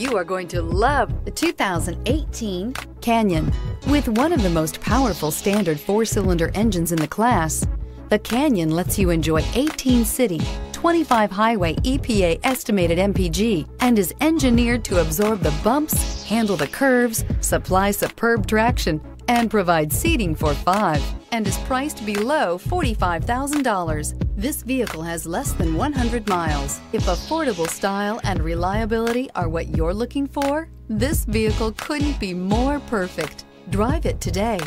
You are going to love the 2018 Canyon. With one of the most powerful standard four-cylinder engines in the class, the Canyon lets you enjoy 18 city, 25 highway EPA estimated MPG and is engineered to absorb the bumps, handle the curves, supply superb traction, and provides seating for five and is priced below $45,000. This vehicle has less than 100 miles. If affordable style and reliability are what you're looking for, this vehicle couldn't be more perfect. Drive it today.